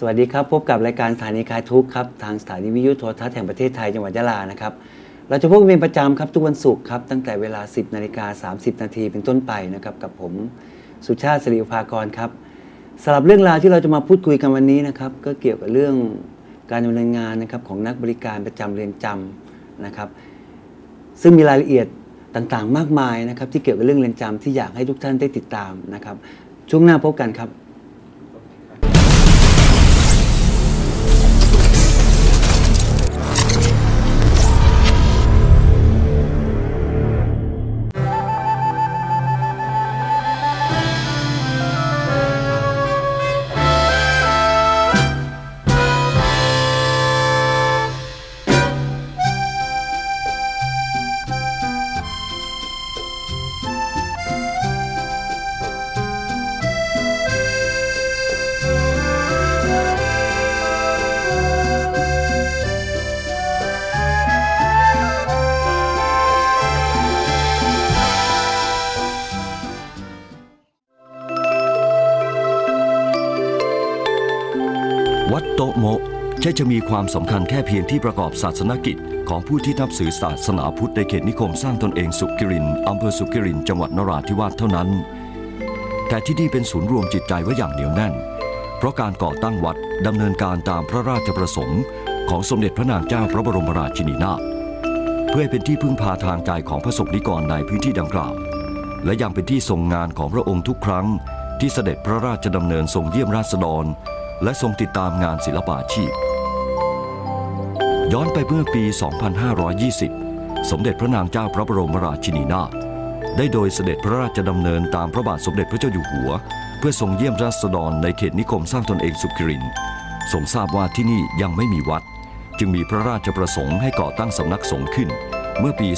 สวัสดีครับ พบกับรายการสถานีคลายทุกข์ครับทางสถานีวิทยุโทรทัศน์แห่งประเทศไทยจังหวัดยะลานะครับเราจะพบกันเป็นประจำครับทุกวันศุกร์ครับตั้งแต่เวลา 10นาฬิกา30 นาทีเป็นต้นไปนะครับกับผมสุชาติสิริอุภากรครับสำหรับเรื่องราวที่เราจะมาพูดคุยกันวันนี้นะครับก็เกี่ยวกับเรื่องการดำเนินงานนะครับของนักบริการประจำเรือนจำนะครับซึ่งมีรายละเอียดต่างๆ มากมายนะครับที่เกี่ยวกับเรื่องเรือนจำที่อยากให้ทุกท่านได้ติดตามนะครับช่วงหน้าพบกันครับ ช่จะมีความสำคัญแค่เพียงที่ประกอบศาสนกิจ ของผู้ที่นับถือศาสนาพุทธในเขตนิคมสร้างตนเองสุกิรินอำเภอสุกิรินจังหวัดนราธิวาสเท่านั้น แต่ที่นี่เป็นศูนย์รวมจิตใจไว้อย่างเหนียวแน่น เพราะการก่อตั้งวัดดำเนินการตามพระราชประสงค์ ของสมเด็จพระนางเจ้าพระบรมราชินีนาถเพื่อเป็นที่พึ่งพาทางใจของพระสงฆ์นิกรในพื้นที่ดังกล่าว และยังเป็นที่ทรงงานของพระองค์ทุกครั้ง ที่เสด็จพระราชดำเนินทรงเยี่ยมราษฎร และทรงติดตามงานศิลปาชีพ ย้อนไปเมื่อปี 2520 สมเด็จพระนางเจ้าพระบรมราชินีนาถได้โดยเสด็จพระราชดำเนินตามพระบาทสมเด็จพระเจ้าอยู่หัว เพื่อทรงเยี่ยมราษฎรในเขตนิคมสร้างตนเองสุขิรินทรงทราบว่าที่นี่ยังไม่มีวัด จึงมีพระราชประสงค์ให้ก่อตั้งสำนักสงฆ์ขึ้น เมื่อปี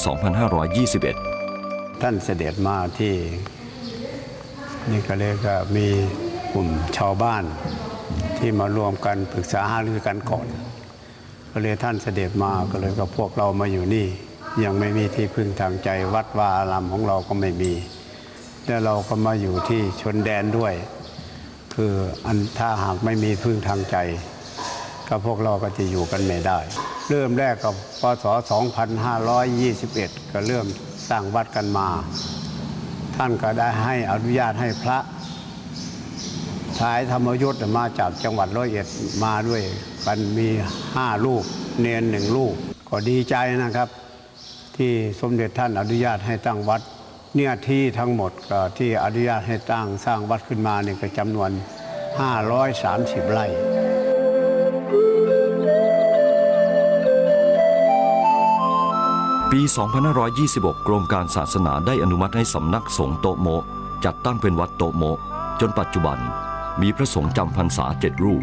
2521 ท่านเสด็จมาที่ นี่ก็เลยก็มีกลุ่มชาวบ้านที่มารวมกันปรึกษาหารือกันก่อน ก็เลยท่านเสด็จมาก็เลยก็พวกเรามาอยู่นี่ ยังไม่มีที่พึ่งทางใจวัดวาอารามของเราก็ไม่มีแล้วเราก็มาอยู่ที่ชนแดนด้วย คืออันถ้าหากไม่มีพึ่งทางใจ ก็พวกเราก็จะอยู่กันไม่ได้ เริ่มแรกกับพศ 2521 ก็เริ่มสร้างวัดกันมา ท่านก็ได้ให้อนุญาตให้พระชายธรรมยุทธ์มาจากจังหวัดร้อยเอ็ดมาด้วยกันมีห้าลูกเนียนหนึ่งลูก ก็ดีใจนะครับ ที่สมเด็จท่านอนุญาตให้ตั้งวัด เนี่ยที่ทั้งหมดก็ที่อนุญาตให้ตั้งสร้างวัดขึ้นมาเนี่ยก็จำนวน 530 ไร่ปี 2526 กรมการศาสนาได้อนุมัติให้สำนักสงฆ์โตโม จัดตั้งเป็นวัดโตโม จนปัจจุบันมีพระสงฆ์จำพรรษาเจ็ดรูป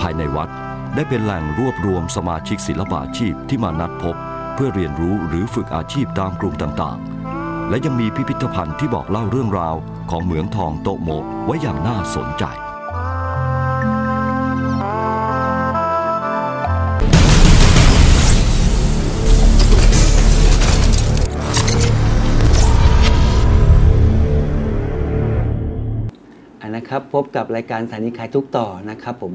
ภายในวัด ได้เป็นแหล่งรวบรวมสมาชิกศิลปาชีพที่มานัดพบ เพื่อเรียนรู้หรือฝึกอาชีพตามกลุ่มต่างๆ และยังมีพิพิธภัณฑ์ที่บอกเล่าเรื่องราวของเหมืองทองโตโมะไว้อย่างน่าสนใจนะครับพบกับรายการสถานีขายทุกต่อนะครับผม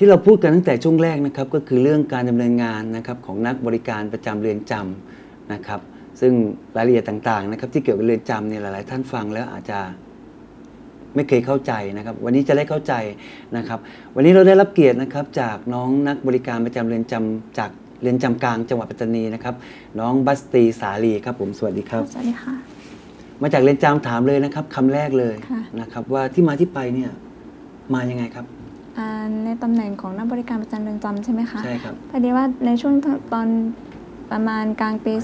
ที่เราพูดกันตั้งแต่ช่วงแรกนะครับก็คือเรื่องการดำเนินงานนะครับของนักบริการประจำเรือนจำนะครับซึ่งรายละเอียดต่างๆนะครับที่เกี่ยวกับเรือนจำเนี่ยหลาย ๆ ท่านฟังแล้วอาจจะไม่เคยเข้าใจนะครับ วันนี้จะได้เข้าใจนะครับ วันนี้เราได้รับเกียรตินะครับจากน้องนักบริการประจำเรือนจำจากเรือนจำกลางจังหวัดปัตตานีนะครับ น้องบัสตีสาลีครับผมสวัสดีครับสวัสดีค่ะ มาจากเรือนจำถามเลยนะครับคำแรกเลยค่ะนะครับ ว่าที่มาที่ไปเนี่ยมายังไงครับอ่า ในตำแหน่งของนักบริการประจำเรือนจำใช่ไหมคะใช่ครับพอดีว่าในช่วงตอนประมาณกลางปี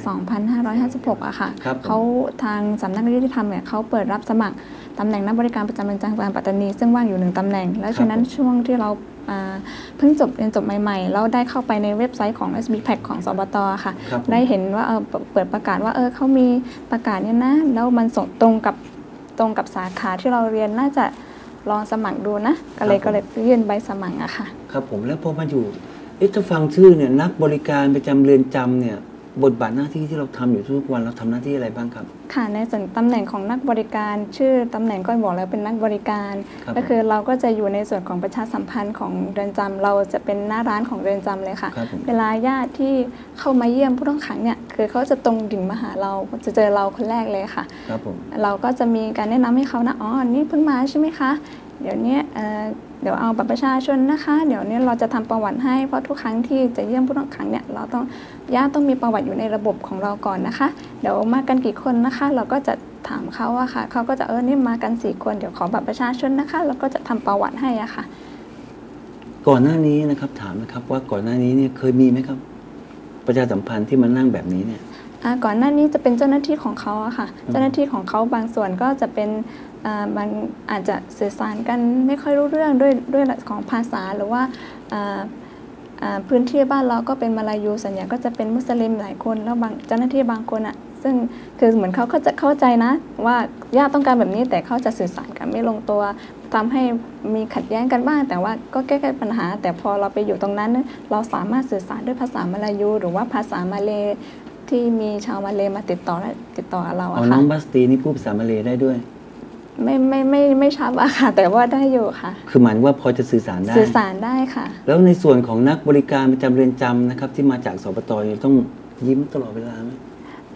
2556อะค่ะครับผมเขาทางสำนักยุติธรรมเนี่ยเขาเปิดรับสมัครตำแหน่งนักบริการประจำเรือนจำกลางปัตตานีซึ่งว่างอยู่หนึ่งตำแหน่ง แล้วฉะนั้นช่วงที่เราอ่าเพิ่งจบเรียนจบใหม่ๆ แล้วได้เข้าไปในเว็บไซต์ของ SB Pack ของสบตค่ะ ครับผม ได้เห็นว่าเออเปิดประกาศว่าเออเขามีประกาศเนี่ยนะ แล้วมันส่งตรงกับตรงกับสาขาที่เราเรียนน่าจะ ลองสมัครดูนะ ก็เลยครับผม ก็เลยยื่นใบสมัครอะค่ะ ครับผมแล้วพอมาอยู่เอ๊ะถ้าฟังชื่อเนี่ยนักบริการประจำเรือนจำเนี่ย บทบาทหน้าที่ที่เราทำอยู่ทุกวันเราทำหน้าที่อะไรบ้างครับ ค่ะในส่วนตำแหน่งของนักบริการ ชื่อตำแหน่งก็บอกแล้วเป็นนักบริการครับก็คือเราก็จะอยู่ในส่วนของประชาสัมพันธ์ของเรือนจำเราจะเป็นหน้าร้านของเรือนจำเลยค่ะครับผมเวลาญาติที่เข้ามาเยี่ยมผู้ต้องขังเนี่ยคือเขาจะตรงดิ่งมาหาเราจะเจอเราคนแรกเลยค่ะครับผมเราก็จะมีการแนะนำให้เขานะอ๋อนี่เพิ่งมาใช่ไหมคะ เดี๋ยวเนี้ยเอ่อเดี๋ยวเอาบัตรประชาชนนะคะ เดี๋ยวเนี้เราจะทำประวัติให้เพราะทุกครั้งที่จะเยี่ยมผู้ต้องขังเนี่ยเราต้องญาติต้องมีประวัติอยู่ในระบบของเราก่อนนะคะ เดี๋ยวมากันกี่คนนะคะ เราก็จะถามเขาอะค่ะเขาก็จะเออนี่มากันสี่คนเดี๋ยวขอบัตรประชาชนนะคะเราก็จะทำประวัติให้อะค่ะ ก่อนหน้านี้นะครับถามนะครับว่าก่อนหน้านี้เนี่ยเคยมีไหมครับ ประชาสัมพันธ์ที่มานั่งแบบนี้เนี่ยอ่าก่อนหน้านี้จะเป็นเจ้าหน้าที่ของเขาอะค่ะ เจ้าหน้าที่ของเขาบางส่วนก็จะเป็น อ่าบางอาจจะสื่อสารกันไม่ค่อยรู้เรื่องด้วยด้วยของภาษาหรือว่าาาพื้นที่บ้านเราก็เป็นมาลายูส่วนใหญ่ก็จะเป็นมุสลิมหลายคน แล้วบางเจ้าหน้าที่บางคนอะซึ่งคือเหมือนเขาก็จะเข้าใจนะ ว่าญาติต้องการแบบนี้แต่เขาจะสื่อสารกันไม่ลงตัวทำให้มีขัดแย้งกันบ้าง แต่ว่าก็แก้ไขปัญหา แต่พอเราไปอยู่ตรงนั้น เราสามารถสื่อสารด้วยภาษามาลายู หรือว่าภาษามาเลที่มีชาวมาเลมาติดต่อและติดต่อเราเอาอะน้องบัสตีนี่พูดภาษามาเลได้ด้วย ไม่ไม่ไม่ไม่ชัดอะค่ะ แต่ว่าได้อยู่ค่ะ คือหมายว่าพอจะสื่อสารได้ สื่อสารได้ค่ะ แล้วในส่วนของนักบริการประจำเรือนจำนะครับ ที่มาจากสปตเนี่ยต้องยิ้มตลอดเวลาไหม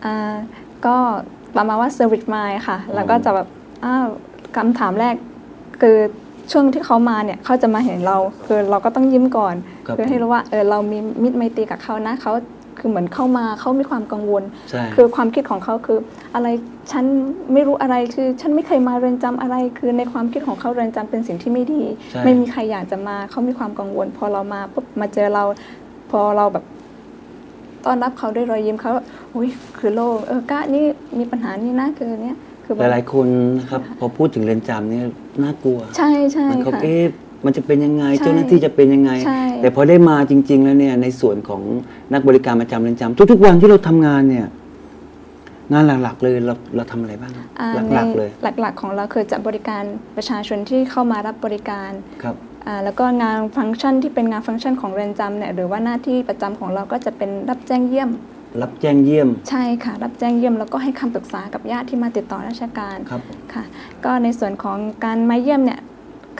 อ่าก็ประมาณว่า service mind ค่ะ แล้วก็จะแบบอ้าวคำถามแรกคือช่วงที่เขามาเนี่ยเขาจะมาเห็นเรา คือเราก็ต้องยิ้มก่อนครับคือให้รู้ว่าเออเรามีมิตรไมตรีกับเขานะเขา คือเหมือนเข้ามาเขามีความกังวล ใช่ คือความคิดของเขาคือ อะไรฉันไม่รู้อะไรคือฉันไม่เคยมาเรือนจำอะไร คือในความคิดของเขาเรือนจำเป็นสิ่งที่ไม่ดี ใช่ ไม่มีใครอยากจะมาเขามีความกังวล พอเรามาปุ๊บมาเจอเรา พอเราแบบต้อนรับเขาด้วยรอยยิ้มเขาอุ้ยคือโล่งเออก้านี่มีปัญหานี่นะคือเนี้ยคือหแบบลายๆคนนะครับพอพูดถึงเรือนจำเนี่ยน่ากลัว ใช่ใช่มันเขาค่ะ เอ๊ะ มันจะเป็นยังไงใช่เจ้าหน้าที่จะเป็นยังไงใช่แต่พอได้มาจริง ๆ แล้วเนี่ยในส่วนของนักบริการประจำเรือนจำทุกๆวันที่เราทำงานเนี่ยงานหลักๆเลยเราเราทำอะไรบ้างอ่าหลักๆในเลยหลัก ๆ ของเราคือจะบริการประชาชนที่เข้ามารับบริการครับอ่าแล้วก็งานฟังก์ชันที่เป็นงานฟังก์ชันของเรือนจำเนี่ยหรือว่าหน้าที่ประจำของเราก็จะเป็นรับแจ้งเยี่ยม รับแจ้งเยี่ยม ใช่ค่ะ รับแจ้งเยี่ยมแล้วก็ให้คำปรึกษากับญาติที่มาติดต่อราชการครับค่ะ ก็ในส่วนของการมาเยี่ยมเนี่ย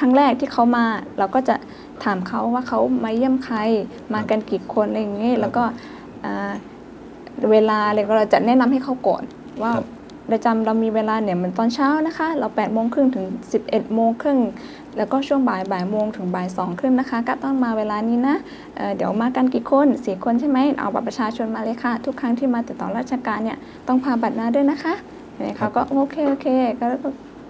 ครั้งแรกที่เขามา เราก็จะถามเขาว่าเขามาเยี่ยมใคร มากันกี่คนอะไรอย่างนี้ แล้วก็อ่าเวลาอะไรก็เราจะแนะนำให้เขาก่อนว่าครับประจำเรามีเวลาเนี่ยเหมือนตอนเช้านะคะ เรา8ปดโมงครึ่งถึง 11บเอ็ดโมงครึ่งแล้วก็ช่วงบ่ายบ่ายโมงถึงบ่ายสองครึ่งนะคะ ก็ต้องมาเวลานี้นะเอ่อเดี๋ยวมากันกี่คนสี่คนใช่ไหมเอาบัตรประชาชนมาเลยค่ะ ทุกครั้งที่มาติดต่อราชการเนี่ยต้องพาบัตรมาด้วยนะคะเนี่ยเขาก็โอเคโอเคก็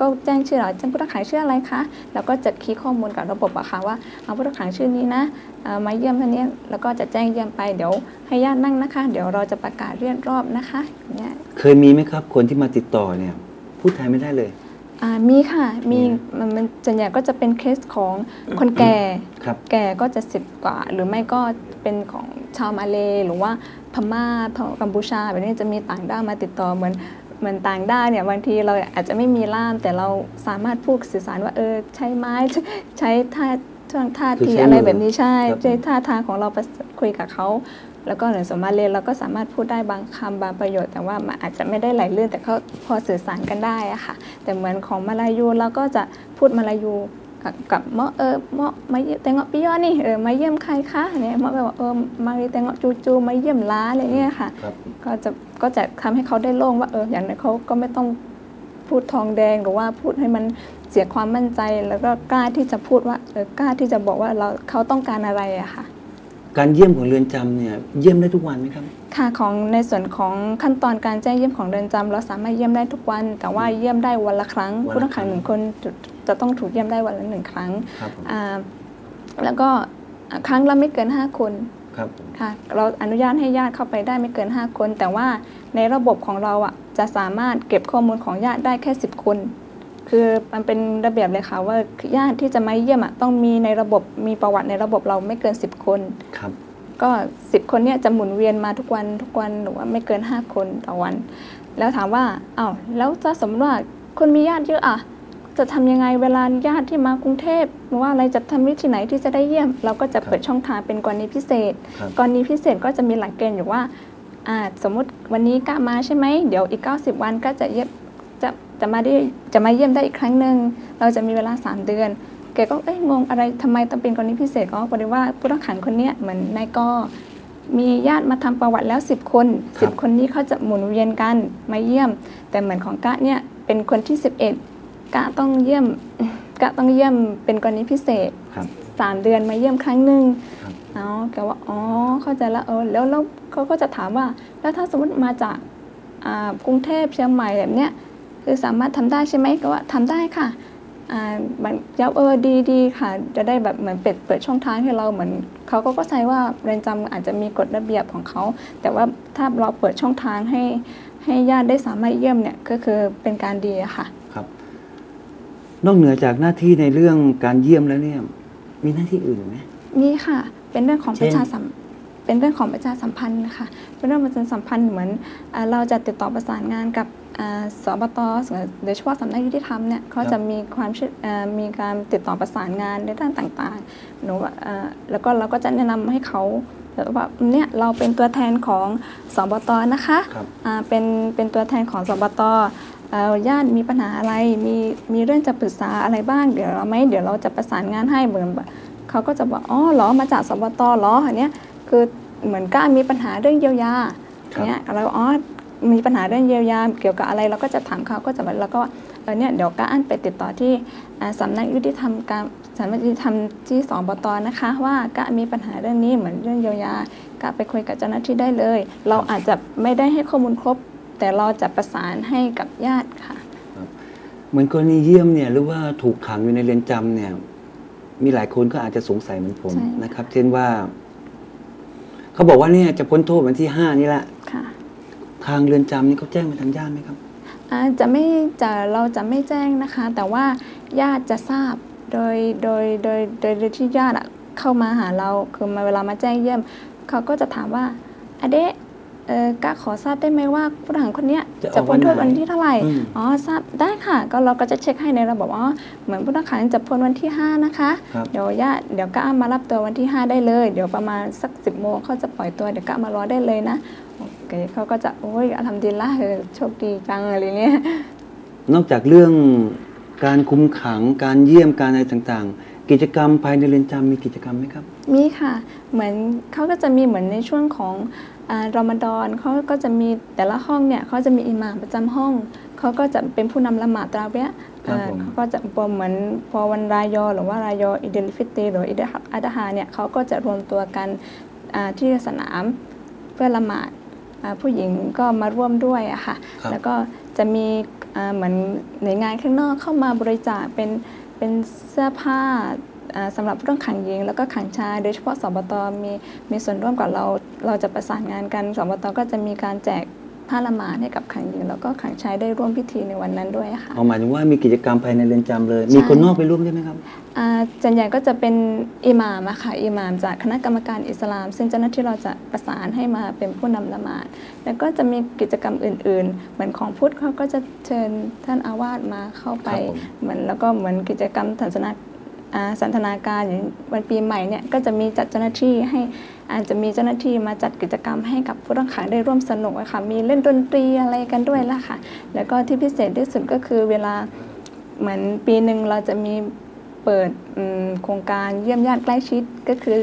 ก็ก็แจ้งชื่อเราแจ้งผู้ต้องขังชื่ออะไรคะแล้วก็จัดคีย์ข้อมูลกับระบบอะค่ะว่าเอาผู้ต้องขังชื่อนี้นะเอ่อมาเยี่ยมท่านนี้แล้วก็จะแจ้งเยี่ยมไปเดี๋ยวให้ญาตินั่งนะคะ เดี๋ยวเราจะประกาศเรียกรอบนะคะอย่างเนี่ยเคยมีไหมครับคนที่มาติดต่อเนี่ยพูดไทยไม่ได้เลยอ่ามีค่ะมีมีมันมันส่วนใหญ่ก็จะเป็นเคสของคนแก่ครับแก่ก็จะสิบกว่า หรือไม่ก็เป็นของชาวมาเลหรือว่าพม่าพกัมพูชาแบบนี้จะมีต่างด้าวมาติดต่อเหมือน เหมือนต่างด้าวเนี่ยบางทีเราอาจจะไม่มีล่ามแต่เราสามารถพูดสื่อสารว่าเออใช้ไม้ใช้ท่าท่าท่าคือทีใช้อะไรมือแบบนี้ใช่ครับใช้ท่าทางของเราไปคุยกับเขาแล้วก็ในสวนมาเลเราก็สามารถพูดได้บางคำบางประโยชน์ แต่ว่ามันอาจจะไม่ได้ไหลลื่นแต่ก็พอสื่อสารกันได้อะค่ะ แต่เหมือนของมาลายูเราก็จะพูดมาลายู กับกับเมาะเออเมาะมาเยี่ยมแต่เงาะปิยอนี่เออมาเยี่ยมใครคะเนี่ยเมาะแบบว่าเออมาแต่เงาะจูจูมาเยี่ยมล้าอะไรเงี้ยค่ะครับก็จะก็จะทำให้เขาได้โล่งว่าเอออย่างนั้นเขาก็ไม่ต้องพูดทองแดงหรือว่าพูดให้มันเสียความมั่นใจแล้วก็กล้าที่จะพูดว่าเออกล้าที่จะบอกว่าเราเขาต้องการอะไรอะค่ะ การเยี่ยมของเรือนจำเนี่ยเยี่ยมได้ทุกวันไหมครับค่ะของในส่วนของขั้นตอนการแจ้งเยี่ยมของเรือนจำเราสามารถเยี่ยมได้ทุกวัน แต่ว่าเยี่ยมได้วันละครั้งวันละผู้ต้องขังครั้งหนึ่งคนจะ จะต้องถูกเยี่ยมได้วันละหนึ่งครั้งครับผมอ่าแล้วก็อ่าครั้งละไม่เกิน 5 คนครับผมค่ะ เราอนุญาตให้ญาติเข้าไปได้ไม่เกิน 5 คน แต่ว่าในระบบของเราอะจะสามารถเก็บข้อมูลของญาติได้แค่ 10 คน คือมันเป็นระเบียบเลยค่ะว่าญาติที่จะมาเยี่ยมอะต้องมีในระบบมีประวัติในระบบเราไม่เกิน 10 คน ครับก็ 10 คนเนี่ยจะหมุนเวียนมาทุกวันทุกวันหรือว่าไม่เกิน 5 คนต่อวัน แล้วถามว่าอ้าวแล้วจะสมมติว่าคนมีญาติเยอะอะ จะทำยังไงเวลาญาติที่มากรุงเทพหรือว่าอะไรจะทำวิธีไหนที่จะได้เยี่ยม เราก็จะเปิดช่องทางเป็นกรณีพิเศษครับกรณีพิเศษก็จะมีหลักเกณฑ์อยู่ว่าอ่าสมมุติวันนี้กะมาใช่ไหมเดี๋ยวอีก 90 วันก็จะเยี่ยมจะจะมาได้จะมาเยี่ยมได้อีกครั้งหนึ่งเราจะมีเวลา 3 เดือนแกก็เอ้ยงงอะไรทำไมต้องเป็นกรณีพิเศษก็พอดีว่าผู้ต้องขังคนเนี้ยเหมือนนายกมีญาติมาทำประวัติแล้ว 10 คนครับ10 คนนี้เขาจะหมุนเวียนกันมาเยี่ยม แต่เหมือนของกะเนี่ยเป็นคนที่ 11 กะต้องเยี่ยมกะต้องเยี่ยมเป็นกรณีพิเศษครับ สามเดือนมาเยี่ยมครั้งหนึ่งครับอ๋อแกว่าอ๋อเข้าใจแล้วเออแล้วแล้วเขาก็จะถามว่า แล้วถ้าสมมติมาจากอ่ากรุงเทพเชียงใหม่แบบเนี้ยคือสามารถทำได้ใช่ไหมก็ว่าทำได้ค่ะอ่าบันยับเออดีดีค่ะ จะได้แบบเหมือนเปิดเปิดช่องทางให้เราเหมือนเขาก็เข้าใจว่าเรือนจำอาจจะมีกฎระเบียบของเขา แต่ว่าถ้าเราเปิดช่องทางให้ให้ญาติได้สามารถเยี่ยมเนี่ยก็คือเป็นการดีอะค่ะครับ นอกเหนือจากหน้าที่ในเรื่องการเยี่ยมแล้วเนี่ยมีหน้าที่อื่นไหมมีค่ะ เป็นเรื่องของเช่ปนระชาสัมเป็นเรื่องของประชาสัมพันธ์นะคะเป็นเรื่องประชาสัมพันธ์เหมือนอ่าเราจะติดต่อประสานงานกับอ่าสบตโดยเฉพาะสำนักยุติธรรมเนี่ยเขาจะมีความช่วยอ่ามีการติดต่อประสานงานในด้านต่างๆหนูว่าอ่าแล้วก็เราก็จะแนะนำให้เขาว่าเนี่ยเราเป็นตัวแทนของสบตนะคะครับอ่าเป็นเป็นตัวแทนของสบตเอ่อ ญาติมีปัญหาอะไรมีมีเรื่องจะปรึกษาอะไรบ้างเดี๋ยวเราไหมเดี๋ยวเราจะประสานงานให้เหมือนแบบเขาก็จะบอกอ๋อเหรอมาจากสบตเหรออันเนี้ยคือเหมือนก้ามีปัญหาเรื่องเยียวยาครับเนี้ยเราอ๋อมีปัญหาเรื่องเยียวยาเกี่ยวกับอะไรเราก็จะถามเขาก็จะแบบแล้วก็เออเนี่ยเดี๋ยวก้าอันไปติดต่อที่อ่าสำนักยุติธรรมการสำนักยุติธรรมที่สบตนะคะ ว่าก้ามีปัญหาเรื่องนี้เหมือนเรื่องเยียวยาก้าไปคุยกับเจ้าหน้าที่ได้เลย เราอาจจะไม่ได้ให้ข้อมูลครบ แต่เราจะประสานให้กับญาติค่ะเหมือนกรณีเยี่ยมเนี่ยหรือว่าถูกขังอยู่ในเรือนจำเนี่ย มีหลายคนก็อาจจะสงสัยเหมือนผมใช่ นะครับ เช่นว่า เขาบอกว่าเนี่ยจะพ้นโทษวันที่ห้านี่แหละค่ะทางเรือนจำนี่เขาแจ้งมาทางญาติไหมครับอาจะไม่จะเราจะไม่แจ้งนะคะ แต่ว่าญาติจะทราบโดยโดยโดยโดยโดยที่ญาติอะเข้ามาหาเราคือมาเวลามาแจ้งเยี่ยม เขาก็จะถามว่าอเดะ เออกะขอทราบได้ไหมว่าผู้ต้องหาคนเนี้ยจะออกจะพ้นโทษวันไหนวันที่เท่าไหร่อืมอ๋อทราบได้ค่ะ ก็เราก็จะเช็คให้ในระบบอ๋อเหมือนผู้ต้องหาจะพ้นวันที่ 5 นะคะ ครับ เดี๋ยวญาติเดี๋ยวก้ามารับตัววันที่ 5 ได้เลย เดี๋ยวประมาณสัก 10โมงเขาจะปล่อยตัวเดี๋ยวก้ามารอได้เลยนะโอเคเขาก็จะโอ้ยอัลฮัมดุลิลละเออโชคดีจังอะไรเงี้ยนอกจากเรื่องการคุมขังการเยี่ยมการอะไรต่างๆ กิจกรรมภายในเรือนจำมีกิจกรรมไหมครับ มีค่ะ เหมือนเขาก็จะมีเหมือนในช่วงของอารอมฎอนเขาก็จะมีแต่ละห้องเนี่ยเขาจะมีอิหม่ามประจำห้องเขาก็จะเป็นผู้นำละหมาดตราเวียครับเอ่อผมเขาก็จะพอเหมือนพอวันรายอหรือว่ารายออิดลฟิตรีหรืออิดอัดฮาเนี่ยเขาก็จะรวมตัวกันอ่าที่สนามเพื่อละหมาดอ่าผู้หญิงก็มาร่วมด้วยอะค่ะครับแล้วก็จะมีอ่าเหมือนหน่วยงานข้างนอกเข้ามาบริจาคเป็น เป็นเสื้อผ้าสำหรับเรื่องขังหญิง แล้วก็ขังชาย โดยเฉพาะสบตมีมีส่วนร่วมกับเรา เราจะประสานงานกันสบตก็จะมีการแจก ผ้าละหมาดให้กับขังหญิงแล้วก็ขังชายได้ร่วมพิธีในวันนั้นด้วยค่ะเอาหมายถึงว่ามีกิจกรรมภายในเรือนจำเลยใช่มีคนนอกไปร่วมด้วยไหมครับอ่าส่วนใหญ่ก็จะเป็นอิหม่ามอะค่ะอิหม่ามจากคณะกรรมการอิสลาม ซึ่งเจ้าหน้าที่เราจะประสานให้มาเป็นผู้นำละหมาด แล้วก็จะมีกิจกรรมอื่น ๆ เหมือนของพุทธเขาก็จะเชิญท่านอาวาสมาเข้าไปครับผมเหมือนแล้วก็เหมือนกิจกรรมทัศนาอ่า สันทนาการอย่างวันปีใหม่เนี่ยก็จะมีจัดเจ้าหน้าที่ให้อาจจะมีเจ้าหน้าที่มาจัดกิจกรรมให้กับผู้ต้องขังได้ร่วมสนุกอะค่ะมีเล่นดนตรีอะไรกันด้วยล่ะค่ะ แล้วก็ที่พิเศษที่สุดก็คือเวลาเหมือนปีหนึ่งเราจะมีเปิดอืมโครงการเยี่ยมญาติใกล้ชิดก็คือ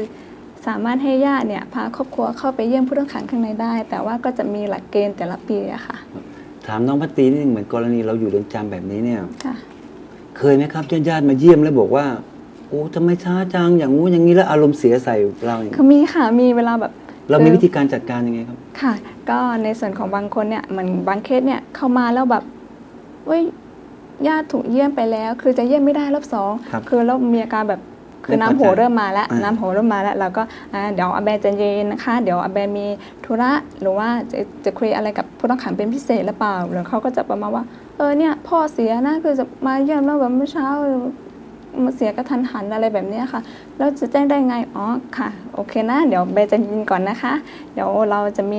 สามารถให้ญาติเนี่ยพาครอบครัวเข้าไปเยี่ยมผู้ต้องขังข้างในได้ แต่ว่าก็จะมีหลักเกณฑ์แต่ละปีอะค่ะ ถามน้องพัตตีนี่เหมือนกรณีเราอยู่เรือนจำแบบนี้เนี่ยค่ะเคยไหมครับญาติญาติๆมาเยี่ยมแล้วบอกว่า โอ้ทำไมช้าจังอย่างงู้นอย่างนี้แล้วอารมณ์เสียใส่เราอย่างคือมีค่ะมีเวลาแบบ เรามีวิธีการจัดการยังไงครับ ค่ะ ก็ในส่วนของบางคนเนี่ยเหมือนบางเคสเนี่ยเข้ามาแล้วแบบเว้ยญาติถูกเยี่ยมไปแล้ว คือจะเยี่ยมไม่ได้รอบสองครับคือแล้วมีอาการแบบคือไม่พอน้ำโหใจเริ่มมาแล้วอ่าน้ำโหเริ่มมาแล้วเราก็อ่าเดี๋ยวอาแบใจะเย็นนะคะ เดี๋ยวอาแบมีธุระหรือว่าจะจะคุยอะไรกับผู้ต้องขังเป็นพิเศษหรือเปล่าหรือเขาก็จะประมาณว่าเออเนี่ยพ่อเสียนะคือจะมาเยี่ยมแล้วแบบเมื่อเช้า มาเสียกระทันหันอะไรแบบนี้ค่ะ แล้วจะแจ้งได้ไง อ๋อค่ะ โอเคนะ เดี๋ยวเบย์จะยินก่อนนะคะ เดี๋ยวเราจะมี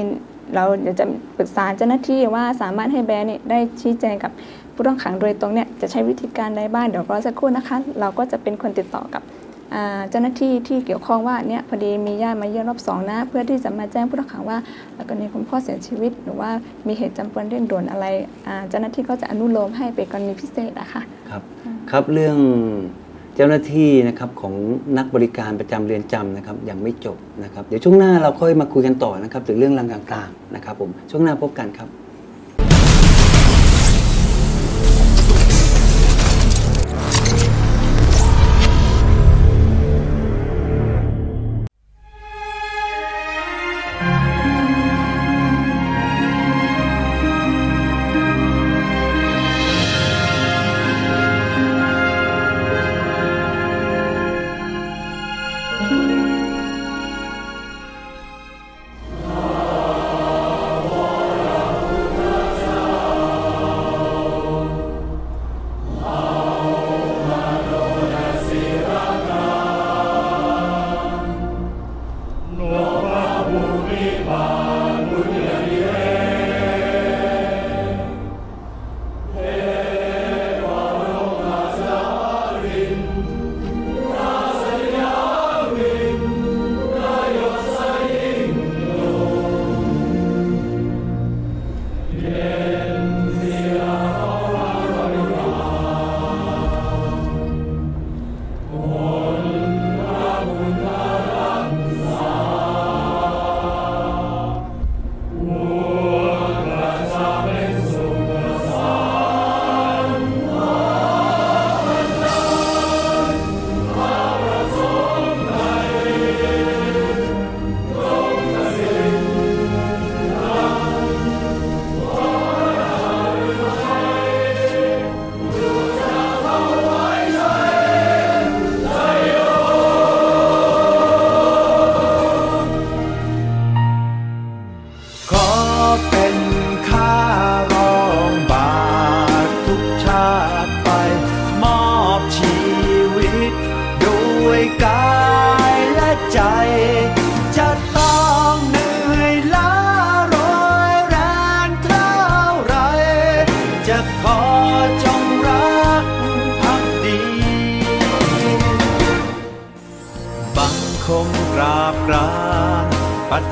เราเดี๋ยวจะปรึกษาเจ้าหน้าที่ว่าสามารถให้แบร์นี่ได้ชี้แจงกับผู้ต้องขังโดยตรงเนี่ยจะใช้วิธีการใดบ้างเดี๋ยวรอสักครู่นะคะ เราก็จะเป็นคนติดต่อกับเจ้าหน้าที่ที่เกี่ยวข้องว่าเนี่ยพอดีมีญาติมาเยี่ยมรอบสองนะ เพื่อที่จะมาแจ้งผู้ต้องขังว่ากรณีคุณพ่อเสียชีวิต หรือว่ามีเหตุจำเป็นเร่งด่วนอะไรเจ้าหน้าที่ก็จะอนุโลมให้เป็นกรณีพิเศษอะคะครับครับเรื่อง เจ้าหน้าที่นะครับของนักบริการประจำเรือนจำนะครับยังไม่จบนะครับ เดี๋ยวช่วงหน้าเราค่อยมาคุยกันต่อนะครับถึงเรื่องรางต่างๆนะครับผมช่วงหน้าพบกันครับ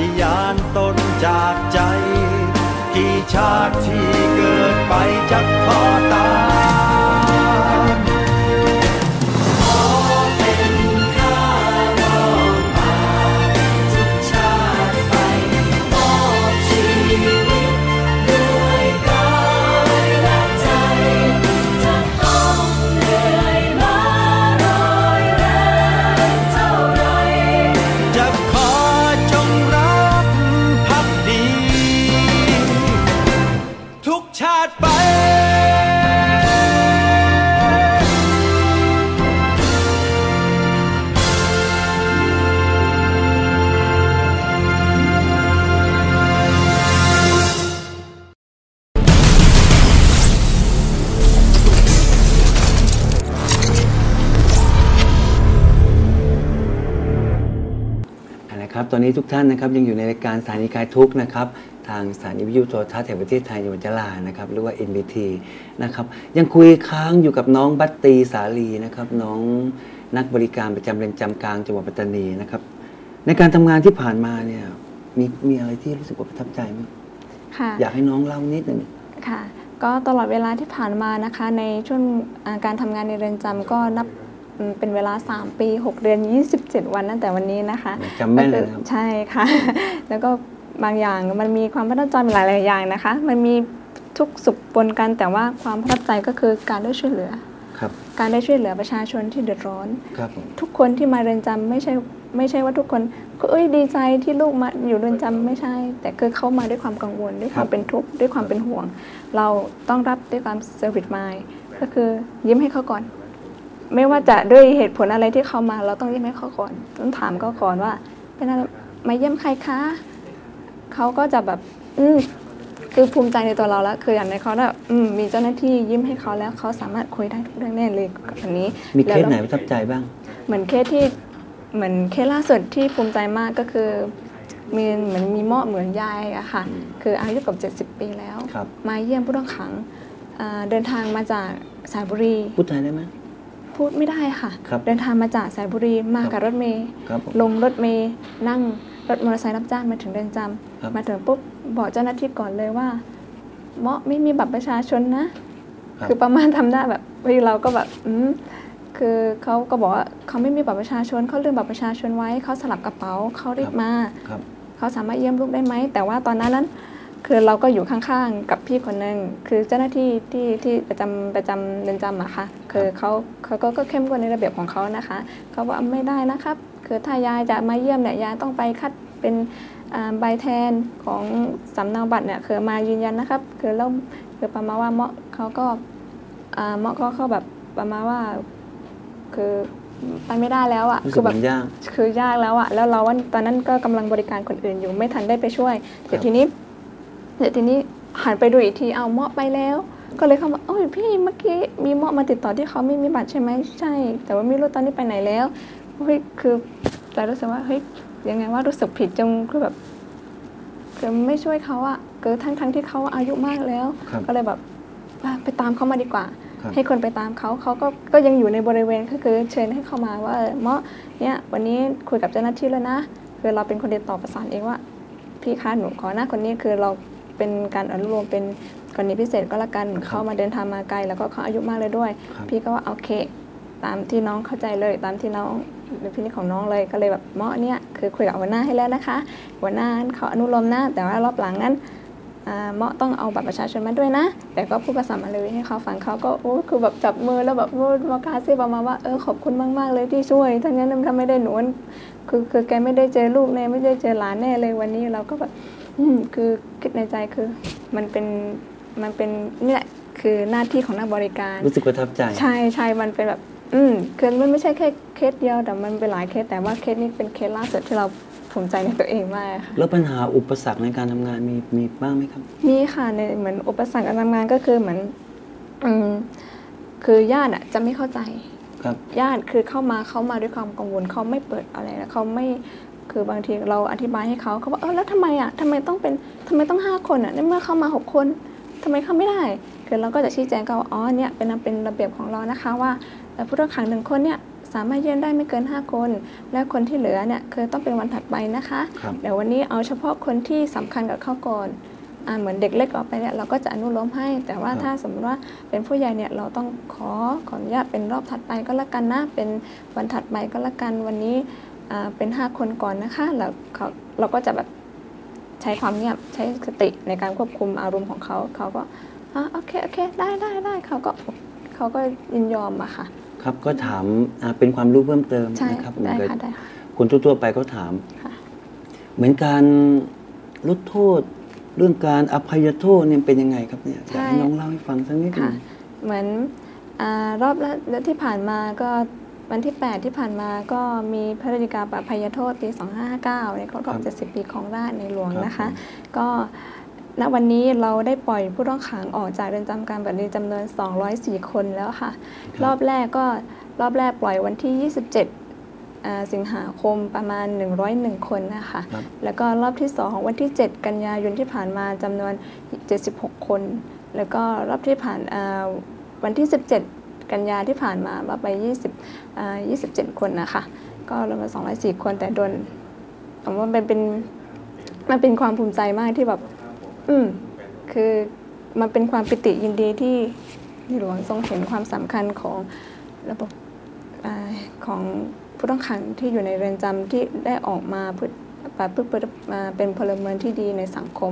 ฏิญาณ นะครับตอนนี้ทุกท่านนะครับยังอยู่ในรายการสถานีคลายทุกข์นะครับทางสถานีวิทยุโทรทัศน์แห่งประเทศไทยจังหวัดยะลานะครับหรือว่า NBT นะครับยังคุยค้างอยู่กับน้องบัตตีสาลีนะครับน้องนักบริการประจำเรือนจำกลางจังหวัดปัตตานีนะครับในการทำงานที่ผ่านมาเนี่ยมีมีอะไรที่รู้สึกว่าประทับใจไหมค่ะอยากให้น้องเล่านิดหนึ่งค่ะ ก็ตลอดเวลาที่ผ่านมานะคะ ในช่วงอ่าการทำงานในเรือนจำก็นับอืม เป็นเวลา 3 ปี 6 เดือน 27 วันตั้งแต่วันนี้นะคะจำแม่นเลยนะครับใช่ค่ะ แล้วก็บางอย่างมันมีความประทับใจหลายๆอย่างนะคะ มันมีทุกสุขปนกันแต่ว่าความประทับใจก็คือการได้ช่วยเหลือ ครับ การได้ช่วยเหลือประชาชนที่เดือดร้อน ครับผมทุกคนที่มาเรือนจำไม่ใช่ไม่ใช่ว่าทุกคนก็เอ้ยดีใจที่ลูกมาอยู่เรือนจำไม่ใช่ แต่คือเขามาด้วยความกังวลด้วยความเป็นทุกข์ด้วยความเป็นห่วง เราต้องรับด้วยความ service mind ก็คือยิ้มให้เขาก่อน ไม่ว่าจะด้วยเหตุผลอะไรที่เขามา เราต้องยิ้มให้เขาก่อนต้องถามเขาก่อนว่า เป็นอะไรมาเยี่ยมใครคะเขาก็จะแบบ อืมคือภูมิใจในตัวเราแล้วคืออย่างในเขาแบบอืมมีเจ้าหน้าที่ยิ้มให้เขาแล้วเขาสามารถคุยได้ทุกเรื่องแน่เลยกับอันนี้ มีเคสแล้วไหนประทับใจบ้าง เหมือนเคสที่เหมือนเคสล่าสุดที่ภูมิใจมากก็คือมีเหมือนมีหม้อเหมือนยายอะค่ะ คืออายุเกับ 70 ปีแล้วครับมาเยี่ยมผู้ต้องขังอ่าเดินทางมาจากสระบุรีพูดไทยได้ไหม พูดไม่ได้ค่ะ ครับเดินทางมาจากสายบุรีมาครับกับรถเมย์ครับผมลงรถเมย์นั่งรถมอเตอร์ไซค์รับจ้างมาถึงเรือนจำครับ มาถึงปุ๊บบอกเจ้าหน้าที่ก่อนเลยว่าเมาะไม่มีบัตรประชาชนนะ ครับคือประมาณทำหน้าแบบเฮ้ยเราก็แบบอืมคือเขาก็บอกว่าเขาไม่มีบัตรประชาชนเขาลืมบัตรประชาชนไว้เขาสลับกระเป๋าเขารีบมา ครับ เขาสามารถเยี่ยมลูกได้ไหม แต่ว่าตอนนั้นนั้น คือเราก็อยู่ข้างๆกับพี่คนหนึ่งคือเจ้าหน้าที่ที่ที่ประจำประจำเรือนจำอะค่ะคือเขาเขาก็ก็เข้มงวดในระเบียบของเขานะคะเขาว่าไม่ได้นะครับ คือถ้ายายจะมาเยี่ยมเนี่ยยายต้องไปคัดเป็นอ่าใบแทนของสำเนาบัตรเนี่ยคือมายืนยันนะครับ คือแล้วคือประมาณว่าเมาะเขาก็อ่าเมาะก็เขาแบบประมาณว่าคือไปไม่ได้แล้วอะรู้สึคืกอเหแบมืบอนยากคือยากแล้วอะแล้วเราว่าตอนนั้นก็กำลังบริการคนอื่นอยู่ไม่ทันได้ไปช่วยเดี๋ยวทีนี้ เดี๋ยวทีนี้หันไปดูอีกทีเอาเมาะไปแล้ว ก็เลยเข้ามาโอ้ยพี่เมื่อกี้มีเมาะมาติดต่อที่เขาไม่มีบัตรใช่ไหมใช่ แต่ว่าไม่รู้ตอนนี้ไปไหนแล้วเฮ้ยคือแต่รู้สึกว่าเฮ้ยยังไงว่ารู้สึกผิดจงคือแบบคือไม่ช่วยเขาอะคือทั้งทั้งที่เขาอายุมากแล้วครับก็เลยแบบอะไปตามเขามาดีกว่าครับให้คนไปตามเขาเขาก็ก็ยังอยู่ในบริเวณก็คือเชิญให้เข้ามาว่าเออเมาะเนี่ยวันนี้คุยกับเจ้าหน้าที่แล้วนะ คือเราเป็นคนติดต่อประสานเองว่าพี่คะหนูขอหน้าคนนี้คือเรา เป็นการอนุโลมเป็นกรณีพิเศษก็แล้วกันเขามาเดินทางมาไกล แล้วก็เขาอายุมากเลยด้วยครับพี่ก็ว่าโอเค ตามที่น้องเข้าใจเลย ตามที่น้องเป็นพินิจของน้องเลยก็เลยแบบเมาะเนี่ยคือคุยกับหัวหน้าให้แล้วนะคะหัวหน้าเขาอนุโลมนะแต่ว่ารอบหลังนั้นอ่าเมาะต้องเอาบัตรประชาชนมาด้วยนะ แต่ก็พูดภาษามาเลยให้เขาฟังเขาก็โอ้คือแบบจับมือแล้วแบบว่ามากาเซประมาณว่าเออขอบคุณมาก ๆ เลยที่ช่วยถ้างั้นถ้าไม่ได้หนูคือคือแกไม่ได้เจอลูกแน่ไม่ได้เจอหลานแน่เลยวันนี้เราก็แบบ อืมคือคิดในใจคือ มันเป็นมันเป็นนี่แหละคือหน้าที่ของนักบริการ รู้สึกประทับใจ ใช่ใช่มันเป็นแบบ อืมคือมันไม่ใช่แค่เคสเดียวแต่มันเป็นหลายเคสแต่ว่าเคสนี้เป็นเคสล่าสุดที่เราภูมิใจในตัวเองมากค่ะแล้วปัญหาอุปสรรคในการทำงานมีมีบ้างไหมครับ มีค่ะในเหมือนอุปสรรคการทำงานก็คือเหมือนอืมคือญาติอะจะไม่เข้าใจ ครับ ญาติคือเข้ามาเขามาด้วยความกังวลเขาไม่เปิดอะไรนะเขาไม่ คือบางทีเราอธิบายให้เขาเขาบอกเออแล้วทำไมอะทำไมต้องเป็นทำไมต้องห้าคนอะในเมื่อเข้ามาหกคนทำไมเข้าไม่ได้ คือเราก็จะชี้แจงเขาว่าอ๋อเนี่ยเป็นเป็นระเบียบของเรานะคะว่าเอ่อผู้ต้องขังหนึ่งคนเนี่ยสามารถเยี่ยมได้ไม่เกิน 5 คน และคนที่เหลือเนี่ยคือต้องเป็นวันถัดไปนะคะครับเดี๋ยววันนี้เอาเฉพาะคนที่สำคัญกับเขาก่อนอ่าเหมือนเด็กเล็กออกไปเนี่ยเราก็จะอนุโลมให้ แต่ว่าครับถ้าสมมติว่าเป็นผู้ใหญ่เนี่ยเราต้องขอขออนุญาตเป็นรอบถัดไปก็แล้วกันนะเป็นวันถัดไปก็แล้วกันวันนี้อ่า เป็น 5 คนก่อนนะคะแล้วเขาเราก็จะแบบใช้ความเงียบใช้สติในการควบคุมอารมณ์ของเขาเขาก็อ่าโอเคโอเคได้ได้ได้เขาก็เขาก็ยินยอมอะค่ะ ครับก็ถามอ่าเป็นความรู้เพิ่มเติมใช่นะครับเหมือได้นกับค่ะได้ค่ะ คนทั่วๆไปก็ถาม ค่ะ เหมือนการลดโทษ เรื่องการอภัยโทษเนี่ยเป็นยังไงครับเนี่ยอยากให้น้องเล่าให้ฟังสักนิดหนึค่ะงเหมือนอารอบแล้วที่ผ่านมาก็ วันที่ 8 ที่ผ่านมาก็มีพระราชกาปรับภัยโทษปี 2559 ในครบรอบ 70 ปีของราชในหลวงนะคะ ก็ณวันนี้เราได้ปล่อยผู้ต้องขังออกจากเรือนจำกลารแบบนี้จำนวน 204 คนแล้วค่ะครับรอบแรกก็รอบแรกปล่อยวันที่ 27อ่าสิงหาคมประมาณ 101 คนนะคะครับแล้วก็รอบที่ 2 วันที่ 7 กันยายนที่ผ่านมาจำนวน 76 คน แล้วก็รอบที่ผ่านอ่าวันที่ 17 กันยาที่ผ่านมารับไป 20 27 คนนะคะ ก็รวมกัน204 คนแต่โดนผมว่ามันเป็นมันเป็นความภูมิใจมากที่แบบ อืมคือมันเป็นความปิติยินดีที่ในหลวงทรงเห็นความสำคัญของระบบอของผู้ต้องขังที่อยู่ในเรือนจำที่ได้ออกมาพฤติประพฤติปฏิมาเป็นพลเมืองที่ดีในสังคม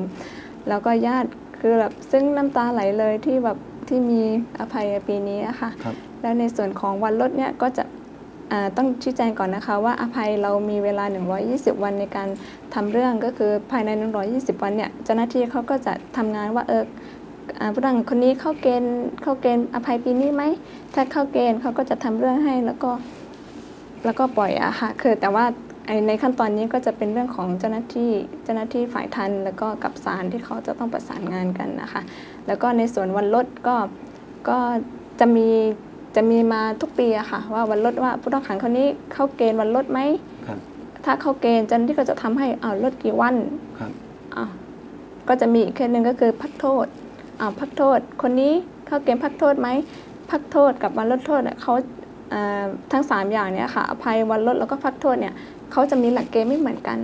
แล้วก็ญาติคือแบบซึ่งน้ำตาไหลเลยที่แบบ ที่มีอภัยปีนี้อะค่ะครับแล้วในส่วนของวันลดเนี่ยก็จะอ่าต้องชี้แจงก่อนนะคะว่าอภัยเรามีเวลา 120 วันในการทำเรื่องก็คือภายใน 120 วันเนี่ยเจ้าหน้าที่เขาก็จะทำงานว่าเอออ่าผู้ต้องคนนี้เข้าเกณฑ์เข้าเกณฑ์อภัยปีนี้ไหมถ้าเข้าเกณฑ์เขาก็จะทำเรื่องให้แล้วก็แล้วก็ปล่อยอะค่ะคือแต่ว่าไอ้ ในขั้นตอนนี้ก็จะเป็นเรื่องของเจ้าหน้าที่เจ้าหน้าที่ฝ่ายทัน แล้วก็กับศาลที่เขาจะต้องประสานงานกันนะคะ แล้วก็ในส่วนวันลดก็ก็จะมีจะมีมาทุกปีอะค่ะ ว่าวันลดว่าผู้ต้องขังคนนี้เข้าเกณฑ์วันลดไหมครับถ้าเข้าเกณฑ์เจ้าหน้าที่ก็จะทำให้อ้าวลดกี่วันครับอ้าวก็จะมีอีกเคสหนึ่งก็คือพักโทษอ้าวพักโทษ คนนี้เข้าเกณฑ์พักโทษไหมพักโทษกับวันลดโทษเนี่ยเขาอ่าทั้ง 3 อย่างเนี่ยค่ะอภัยวันลดแล้วก็พักโทษเนี่ย เขาจะมีหลักเกณฑ์ไม่เหมือนกัน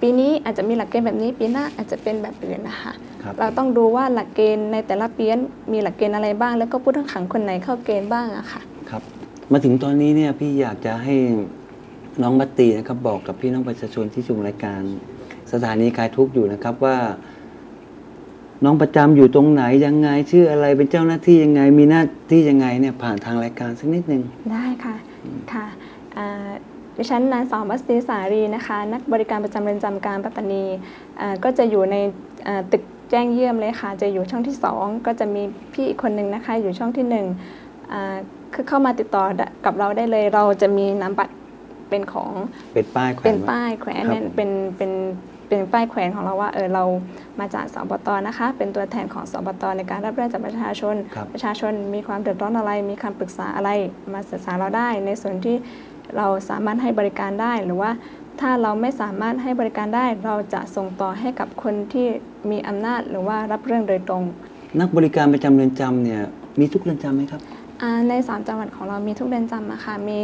ปีนี้อาจจะมีหลักเกณฑ์แบบนี้ ปีหน้าอาจจะเป็นแบบอื่นนะคะครับเราต้องดูว่าหลักเกณฑ์ในแต่ละปีนั้นมีหลักเกณฑ์อะไรบ้าง แล้วก็ผู้ต้องขังคนไหนเข้าเกณฑ์บ้างอะค่ะครับ มาถึงตอนนี้เนี่ยพี่อยากจะให้น้องบัตตีนะครับบอกกับพี่น้องประชาชนที่ชมรายการ สถานีคลายทุกข์อยู่นะครับว่าน้องประจำอยู่ตรงไหนยังไง ชื่ออะไรเป็นเจ้าหน้าที่ยังไง มีหน้าที่ยังไงเนี่ยผ่านทางรายการสักนิดนึงได้ค่ะค่ะอ่า ดิฉันนางสาวบัสตีสารีนะคะ นักบริการประจำเรือนจำกลางปัตตานีอ่าก็จะอยู่ในอ่าตึกแจ้งเยี่ยมเลยค่ะ จะอยู่ช่องที่ 2 ก็จะมีพี่อีกคนหนึ่งนะคะ อยู่ช่องที่1อ่าคือเข้ามาติดต่อกับเราได้เลย เราจะมีนามบัตรเป็นของเป็นป้ายแขวเป็นนไว้ป้ายแขวนครับเนี่ยเป็นเป็นเป็นป้ายแขวนของเราว่าเออเรามาจากสบตนะคะ เป็นตัวแทนของสบตในการรับเรื่องจากประชาชนครับประชาชนมีความเดือดร้อนอะไร มีคำปรึกษาอะไรมาศึกษาเราได้ในส่วนที่ เราสามารถให้บริการได้หรือว่าถ้าเราไม่สามารถให้บริการได้ เราจะส่งต่อให้กับคนที่มีอำนาจหรือว่ารับเรื่องโดยตรง นักบริการประจำเรือนจำเนี่ยมีทุกเรือนจำไหมครับอ่าใน 3 จังหวัดของเรามีทุกเรือนจำอะค่ะมี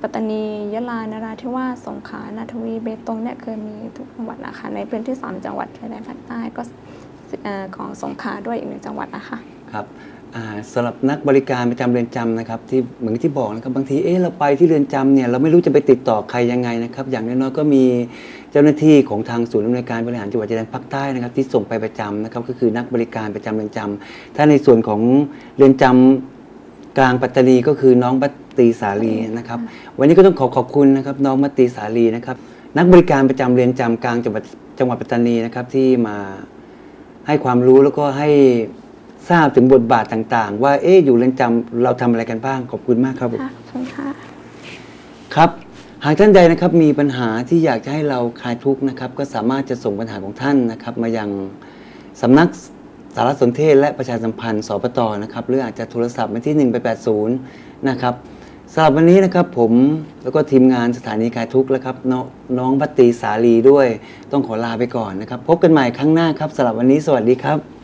ปัตตานียะลานราธิวาสสงขลานาทวีเบตงเนี่ยเคยมีทุกจังหวัดนะคะในพื้นที่ 3 จังหวัดชายแดนภาคใต้ก็เอ่อของสงขลาด้วยอีกหนึ่งจังหวัดนะคะครับอ่า สำหรับนักบริการประจำเรือนจำนะครับที่เหมือนที่บอกนะครับบางทีเอ๊ะเราไปที่เรือนจำเนี่ยเราไม่รู้จะไปติดต่อใครยังไงนะครับอย่างน้อยๆก็มีเจ้าหน้าที่ของทางศูนย์อำนวยการบริหารจังหวัดชายแดนภาคใต้นะครับที่ส่งไปประจำนะครับก็คือนักบริการประจำเรือนจำถ้าในส่วนของเรือนจำกลางปัตตานีก็คือน้องบัตตีสาลีนะครับวันนี้ก็ต้องขอขอบคุณนะครับน้องบัตตีสาลีนะครับนักบริการประจำเรือนจำกลางจังหวัดจังหวัดปัตตานีนะครับที่มา ให้ความรู้แล้วก็ให้ ทราบถึงบทบาทต่าง ๆ ว่าเอ๊ะอยู่เรือนจำเราทำอะไรกันบ้างขอบคุณมากครับผมค่ะขอบคุณค่ะครับ หากท่านใดนะครับมีปัญหาที่อยากจะให้เราคลายทุกข์นะครับ ก็สามารถจะส่งปัญหาของท่านนะครับ มายังสำนักสารสนเทศ และประชาสัมพันธ์สปตนะครับหรืออาจจะโทรศัพท์มาที่ 1880นะครับสำหรับวันนี้นะครับผมแล้วก็ทีมงานสถานีคลายทุกข์แล้วครับน้องน้องบัตตีสาลีด้วย ต้องขอลาไปก่อนนะครับ พบกันใหม่ครั้งหน้าครับสำหรับวันนี้สวัสดีครับ